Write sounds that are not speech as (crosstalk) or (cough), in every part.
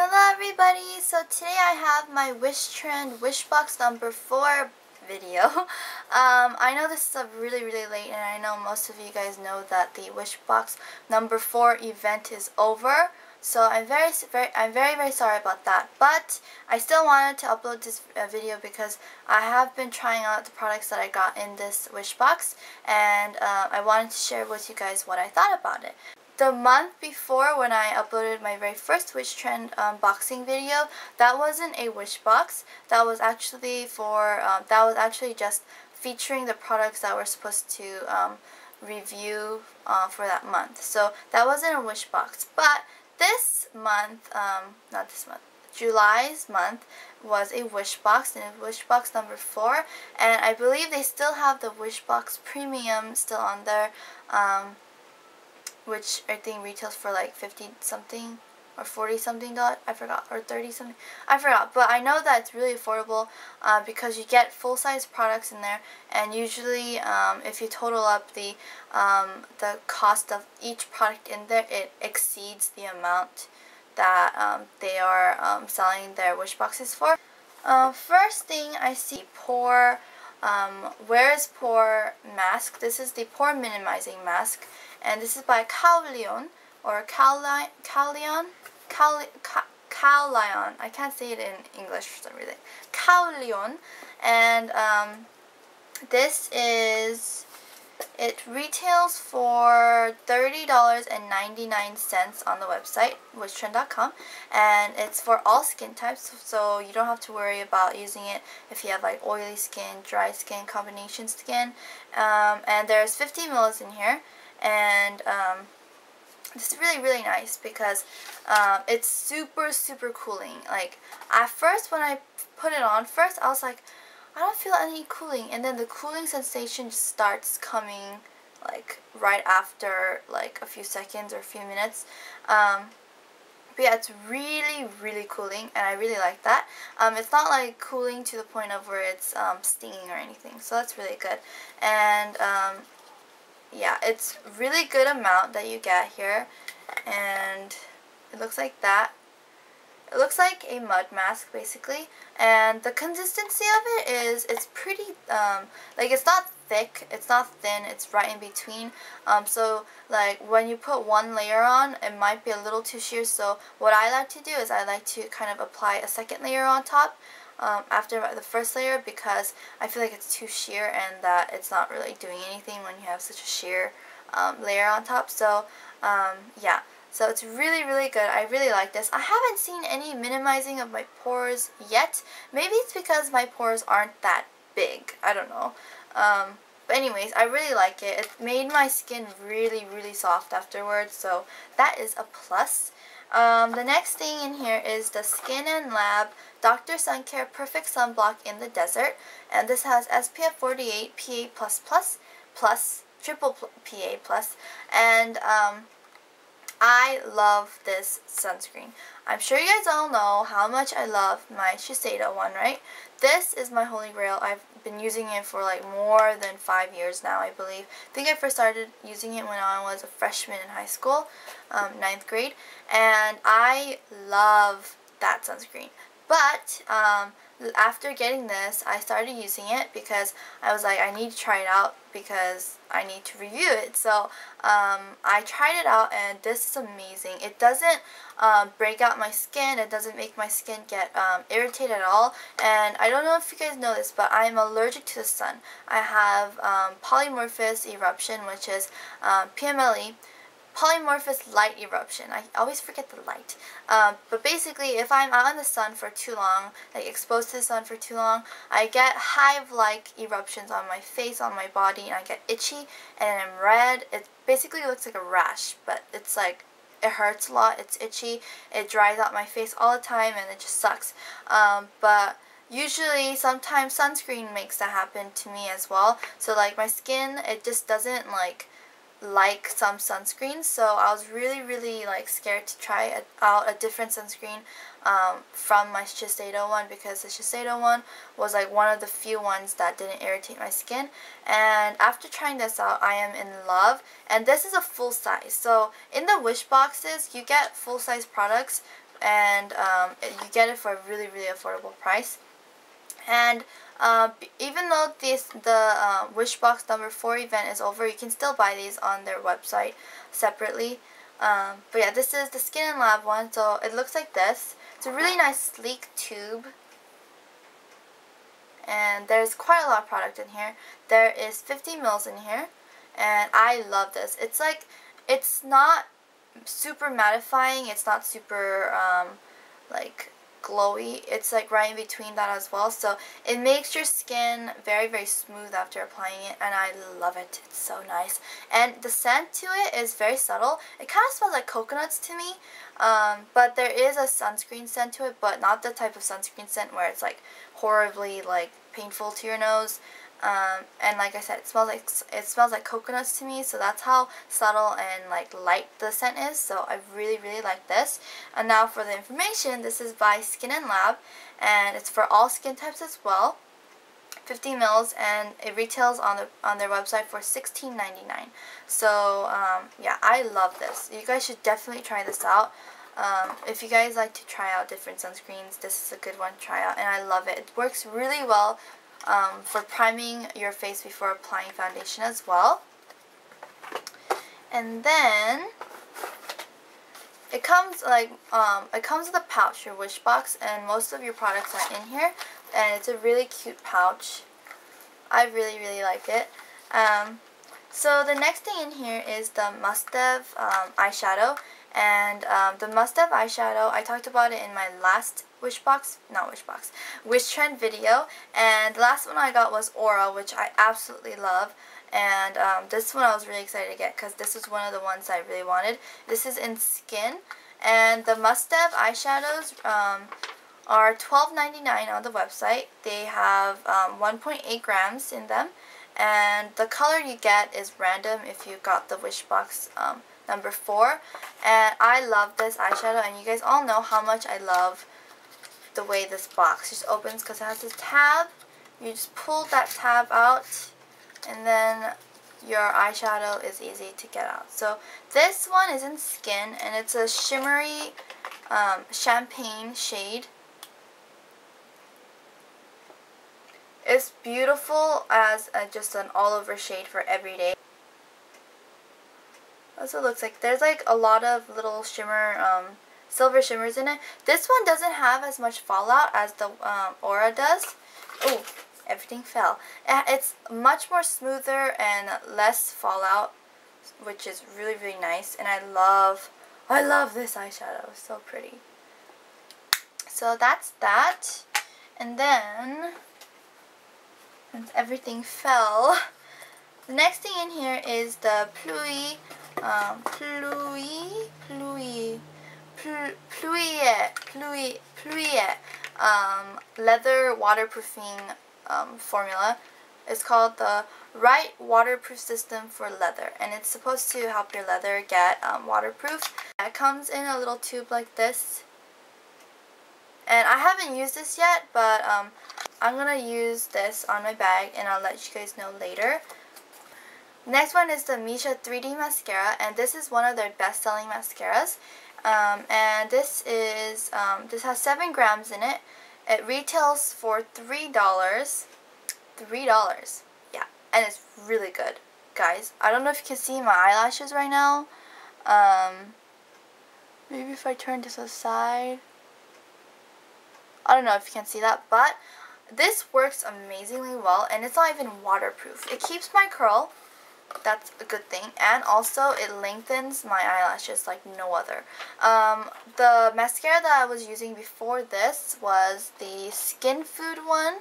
Hello everybody! So today I have my Wishtrend Wish Box number 4 video. (laughs) Um, I know this is really really late and I know most of you guys know that the Wish Box number 4 event is over. So I'm very, very, I'm very, very sorry about that. But I still wanted to upload this uh, video because I have been trying out the products that I got in this wish box, and uh, I wanted to share with you guys what I thought about it the month before when I uploaded my very first Wishtrend unboxing video, that wasn't a Wish box. That was actually for, um, that was actually just featuring the products that we're supposed to um, review uh, for that month. So that wasn't a Wish box. But this month, um, not this month, July's month was a Wish box and a Wish box number 4 and I believe they still have the Wish box premium still on there. Um, which I think retails for like 50 something or 40 something dollars, I forgot, or 30 something, I forgot, but I know that it's really affordable uh, because you get full-size products in there, and usually um, if you total up the, um, the cost of each product in there, it exceeds the amount that um, they are um, selling their wish boxes for. Uh, first thing I see, pore, um, Where is Pore mask. This is the pore minimizing mask and this is by Caolion or Caolion, Caolion. I can't say it in English for some reason. Caolion, and um, this is it retails for $30.99 on the website, wishtrend.com, and it's for all skin types, so you don't have to worry about using it if you have like oily skin, dry skin, combination skin. Um, and there's 50 mils in here, and um, is really really nice because um, it's super super cooling like at first when I put it on first I was like I don't feel any cooling and then the cooling sensation just starts coming like right after like a few seconds or a few minutes um, but yeah, it's really, really cooling, and I really like that. Um, it's not like cooling to the point of where it's um, stinging or anything, so that's really good. And um, yeah, it's really good amount that you get here. And it looks like that. It looks like a mud mask basically. And the consistency of it is, it's pretty, um, like it's not thick, it's not thin, it's right in between. Um, so like when you put one layer on, it might be a little too sheer. So what I like to do is I like to kind of apply a second layer on top um, after the first layer because I feel like it's too sheer and that it's not really doing anything when you have such a sheer um, layer on top. So um, yeah, so it's really really good. I really like this. I haven't seen any minimizing of my pores yet. Maybe it's because my pores aren't that big. I don't know. Um, but anyways, I really like it. It made my skin really, really soft afterwards, so that is a plus. Um, the next thing in here is the Skin and Lab Dr. Sun Care Perfect Sunblock in the Desert. And this has SPF 48 PA++, plus, triple PA+, plus, and um, I love this sunscreen. I'm sure you guys all know how much I love my Shiseido one, right? This is my holy grail. I've been using it for like more than five years now, I believe. I think I first started using it when I was a freshman in high school, um, ninth grade, and I love that sunscreen. But um, after getting this, I started using it because I was like, I need to try it out because I need to review it. So um, I tried it out and this is amazing. It doesn't um, break out my skin. It doesn't make my skin get um, irritated at all. And I don't know if you guys know this, but I'm allergic to the sun. I have um, polymorphous eruption, which is um, PMLE polymorphous light eruption. I always forget the light. Um, but basically, if I'm out in the sun for too long, like exposed to the sun for too long, I get hive-like eruptions on my face, on my body, and I get itchy, and I'm red. It basically looks like a rash, but it's like it hurts a lot, it's itchy, it dries out my face all the time, and it just sucks. Um, but usually sometimes sunscreen makes that happen to me as well so like my skin it just doesn't like like some sunscreens so I was really really like scared to try a, out a different sunscreen um, from my Shiseido one because the Shiseido one was like one of the few ones that didn't irritate my skin and after trying this out I am in love and this is a full size so in the wish boxes you get full size products and um, you get it for a really really affordable price. And uh, even though this the uh, Wishbox number 4 event is over, you can still buy these on their website separately. Um, but yeah, this is the Skin and Lab one, so it looks like this. It's a really nice sleek tube. And there's quite a lot of product in here. There is 50 mils in here. And I love this. It's like, it's not super mattifying. It's not super, um, like, glowy. It's like right in between that as well. So it makes your skin very, very smooth after applying it. And I love it. It's so nice. And the scent to it is very subtle. It kind of smells like coconuts to me. Um, but there is a sunscreen scent to it. But not the type of sunscreen scent where it's like horribly like painful to your nose. Um, and like I said, it smells like it smells like coconuts to me, so that's how subtle and like light the scent is. So I really really like this. And now for the information, this is by Skin and Lab, and it's for all skin types as well. 50 mils, and it retails on the on their website for $16.99. So um, yeah, I love this. You guys should definitely try this out. Um, if you guys like to try out different sunscreens, this is a good one to try out, and I love it. It works really well um, for priming your face before applying foundation as well. And then it comes like um, it comes with a pouch, your wish box, and most of your products are in here. And it's a really cute pouch. I really really like it. Um, so the next thing in here is the Mustaev um, eyeshadow. And um, the Mustaev eyeshadow, I talked about it in my last Wishbox, not Wishbox, Wishtrend video. And the last one I got was Aura, which I absolutely love. And um, this one I was really excited to get because this was one of the ones I really wanted. This is in Skin. And the Mustaev eyeshadows um, are $12.99 on the website. They have um, 1.8 grams in them. And the color you get is random if you got the Wishbox um, number 4. And I love this eyeshadow and you guys all know how much I love the way this box just opens because it has this tab. You just pull that tab out and then your eyeshadow is easy to get out. So this one is in Skin and it's a shimmery um, champagne shade. It's beautiful as a, just an all over shade for everyday. That's what it looks like. There's like a lot of little shimmer um, silver shimmers in it. This one doesn't have as much fallout as the um, Aura does. Oh, everything fell. It's much more smoother and less fallout, which is really, really nice. And I love, I love this eyeshadow. It's so pretty. So that's that. And then, since everything fell, the next thing in here is the Pluie, um, Pluie, Pluie, Pluie, Pluie, Pluie um, leather waterproofing um, formula. It's called the Right Waterproof System for Leather and it's supposed to help your leather get um, waterproof. It comes in a little tube like this and I haven't used this yet but um, I'm going to use this on my bag and I'll let you guys know later. Next one is the Missha 3D Mascara and this is one of their best-selling mascaras. Um, and this is, um, this has 7 grams in it. It retails for $3. $3. Yeah, and it's really good. Guys, I don't know if you can see my eyelashes right now. Um, maybe if I turn this aside. I don't know if you can see that, but this works amazingly well, and it's not even waterproof. It keeps my curl that's a good thing. And also it lengthens my eyelashes like no other. Um, the mascara that I was using before this was the skin food one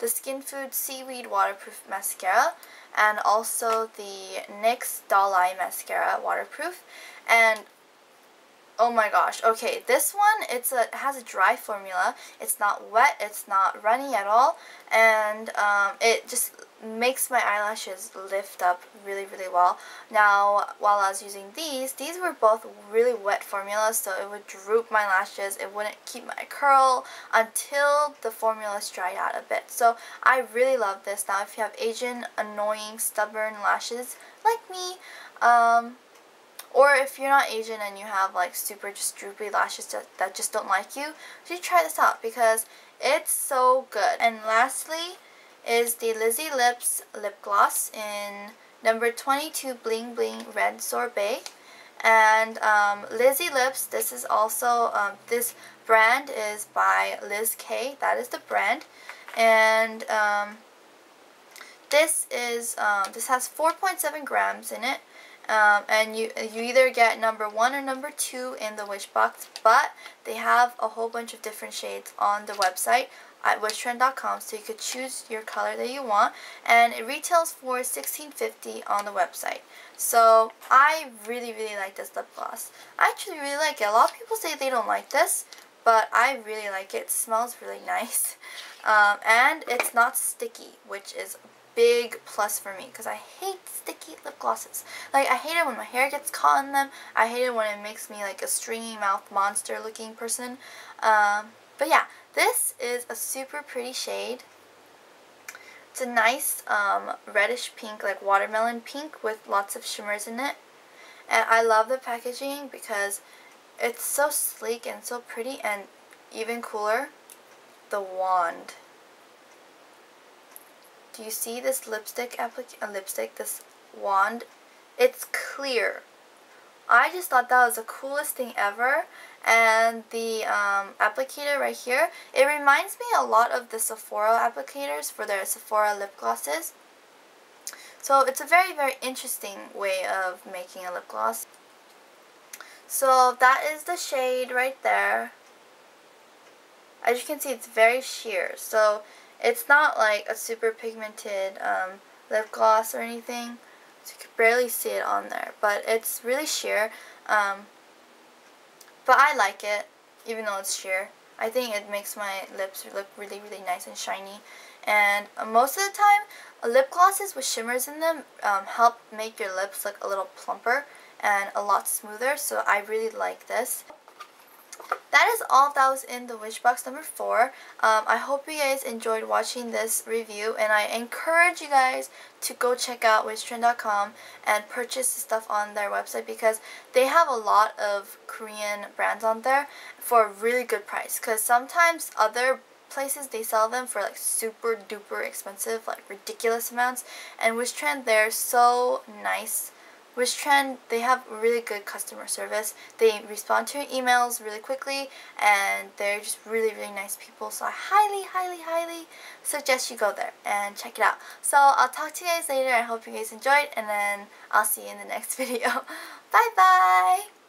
the skin food seaweed waterproof mascara and also the NYX doll eye mascara waterproof. And Oh my gosh. Okay, this one it's a it has a dry formula. It's not wet. It's not runny at all, and um, it just makes my eyelashes lift up really really well. Now while I was using these, these were both really wet formulas, so it would droop my lashes. It wouldn't keep my curl until the formulas dried out a bit. So I really love this. Now if you have Asian annoying stubborn lashes like me, um, Or if you're not Asian and you have like super just droopy lashes that, that just don't like you, you should try this out because it's so good. And lastly is the Lizy Lips Lip Gloss in number 22 Bling Bling Red Sorbet. And um, Lizy Lips, this is also, um, this brand is by Liz K. That is the brand. And um, this is, um, this has 4.7 grams in it. Um, and you you either get number one or number two in the wish box, but they have a whole bunch of different shades on the website at wishtrend.com so you could choose your color that you want and it retails for $16.50 on the website. So I really really like this lip gloss. I actually really like it. A lot of people say they don't like this but I really like it. It smells really (laughs) nice. Um, and it's not sticky which is big plus for me because I hate sticky lip glosses. Like, I hate it when my hair gets caught in them. I hate it when it makes me like a stringy mouth monster looking person. Um, but yeah, this is a super pretty shade. It's a nice um, reddish pink, like watermelon pink with lots of shimmers in it. And I love the packaging because it's so sleek and so pretty and even cooler, the wand. Do you see this lipstick applic a lipstick, this wand? It's clear. I just thought that was the coolest thing ever. And the um, applicator right here, it reminds me a lot of the Sephora applicators for their Sephora lip glosses. So it's a very, very interesting way of making a lip gloss. So that is the shade right there. As you can see, it's very sheer. So it's not like a super pigmented um, lip gloss or anything. So you can barely see it on there. But it's really sheer. Um, but I like it, even though it's sheer. I think it makes my lips look really, really nice and shiny. And most of the time, lip glosses with shimmers in them um, help make your lips look a little plumper and a lot smoother. So I really like this that is all that was in the Wishbox number 4. Um, I hope you guys enjoyed watching this review and I encourage you guys to go check out wishtrend.com and purchase the stuff on their website because they have a lot of Korean brands on there for a really good price because sometimes other places they sell them for like super duper expensive like ridiculous amounts and Wishtrend they're so nice Wishtrend, they have really good customer service. They respond to your emails really quickly and they're just really, really nice people. So I highly, highly, highly suggest you go there and check it out. So I'll talk to you guys later. I hope you guys enjoyed and then I'll see you in the next (laughs) video. Bye bye!